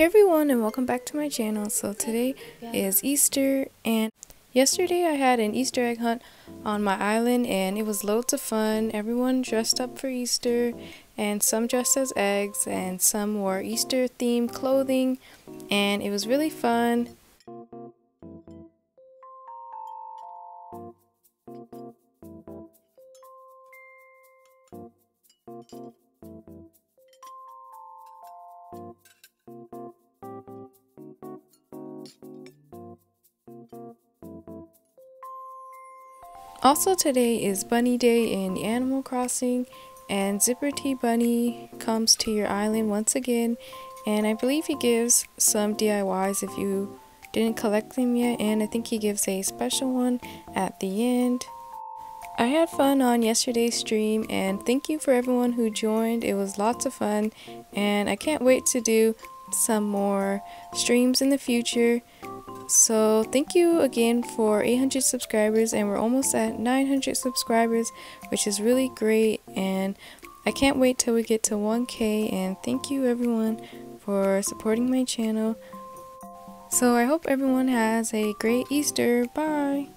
Hey everyone and welcome back to my channel. So today is Easter and yesterday I had an Easter egg hunt on my island and it was loads of fun. Everyone dressed up for Easter and some dressed as eggs and some wore Easter themed clothing and it was really fun. Also today is Bunny Day in Animal Crossing and Zipper T Bunny comes to your island once again and I believe he gives some DIYs if you didn't collect them yet and I think he gives a special one at the end. I had fun on yesterday's stream and thank you for everyone who joined. It was lots of fun and I can't wait to do some more streams in the future. So thank you again for 800 subscribers and we're almost at 900 subscribers which is really great and I can't wait till we get to 1k and thank you everyone for supporting my channel. So I hope everyone has a great Easter. Bye!